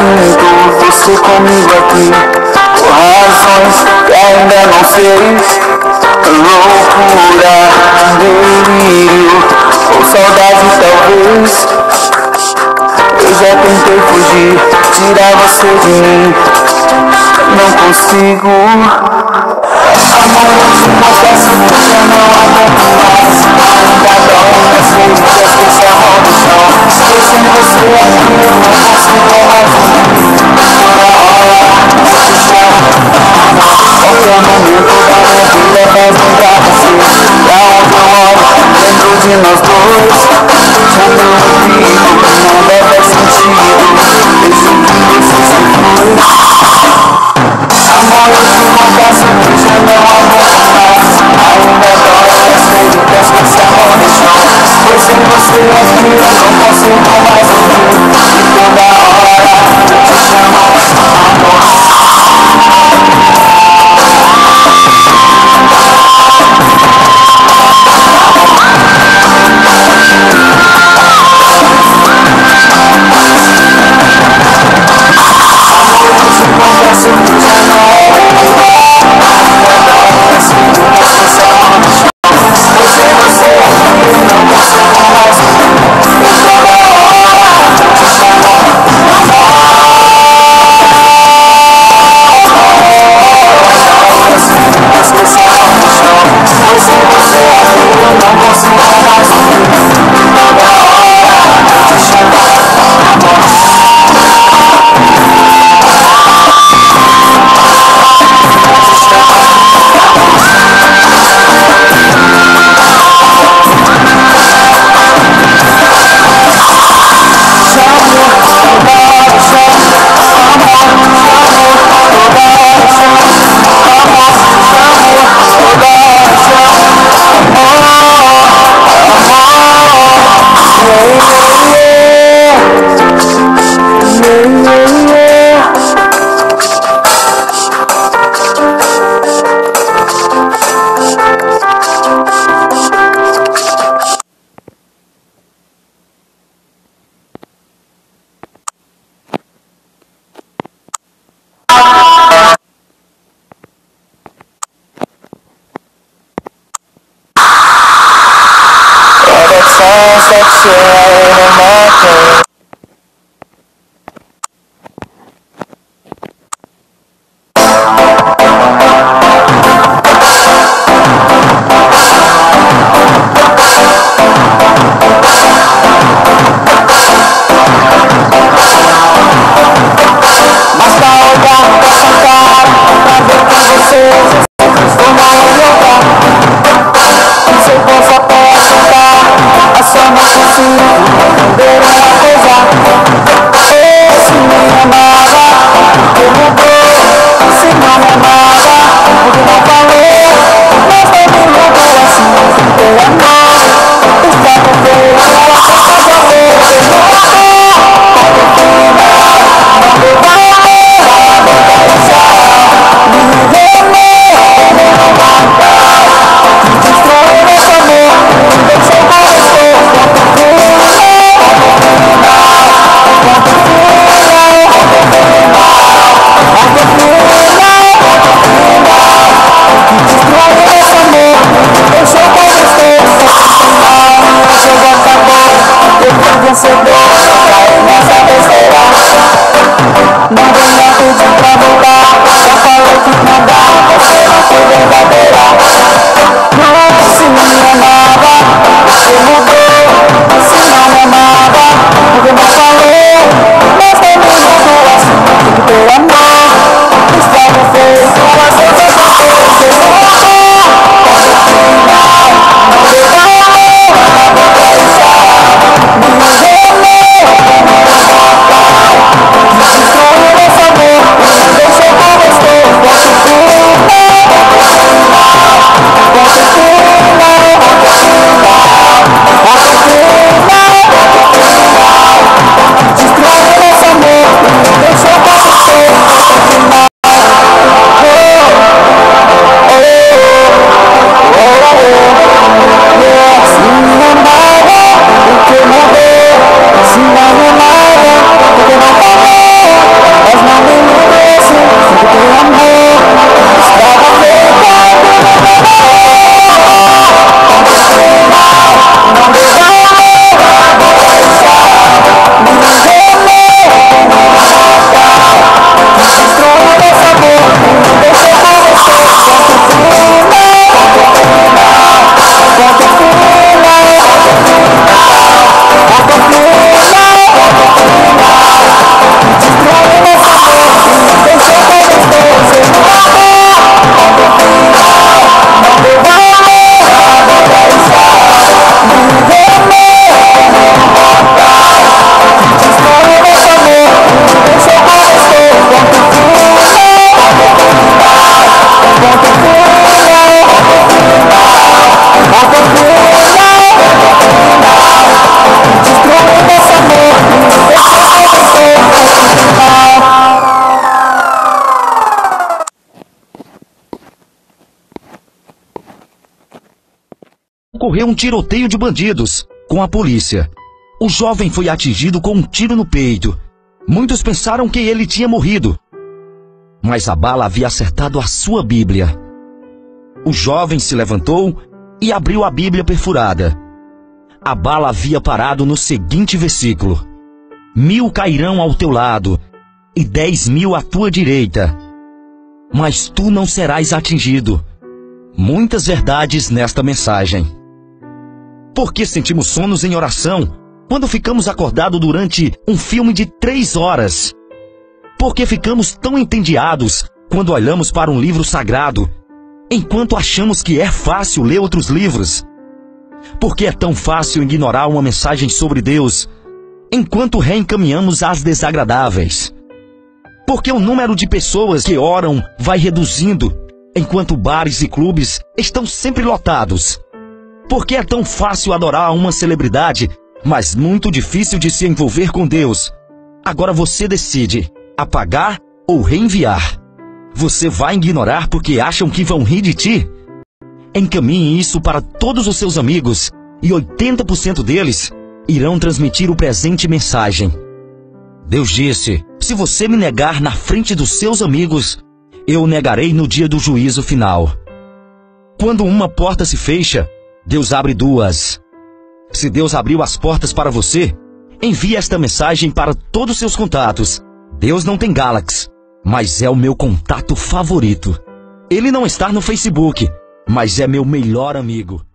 sinto Você comigo aqui. Por razões que ainda não sei Loucura, delírio. Ou saudade talvez. Eu já tentei fugir. Tirar você de mim. Não consigo. Amor, uma peça que eu não aguento mais. Cada um das feridas que se arrolam no chão Esquecendo você aqui, não consigo mais Thank you. Sofreu um tiroteio de bandidos com a polícia. O jovem foi atingido com um tiro no peito. Muitos pensaram que ele tinha morrido, mas a bala havia acertado a sua Bíblia. O jovem se levantou e abriu a Bíblia perfurada. A bala havia parado no seguinte versículo: Mil cairão ao teu lado e dez mil à tua direita, mas tu não serás atingido. Muitas verdades nesta mensagem. Por que sentimos sonos em oração quando ficamos acordados durante um filme de três horas? Por que ficamos tão entediados quando olhamos para um livro sagrado, enquanto achamos que é fácil ler outros livros? Por que é tão fácil ignorar uma mensagem sobre Deus, enquanto reencaminhamos as desagradáveis? Porque o número de pessoas que oram vai reduzindo, enquanto bares e clubes estão sempre lotados. Porque é tão fácil adorar uma celebridade, mas muito difícil de se envolver com Deus. Agora você decide apagar ou reenviar. Você vai ignorar porque acham que vão rir de ti? Encaminhe isso para todos os seus amigos e 80% deles irão transmitir o presente mensagem. Deus disse: Se você me negar na frente dos seus amigos, eu negarei no dia do juízo final. Quando uma porta se fecha, Deus abre duas. Se Deus abriu as portas para você, envie esta mensagem para todos os seus contatos. Deus não tem Galaxy, mas é o meu contato favorito. Ele não está no Facebook, mas é meu melhor amigo.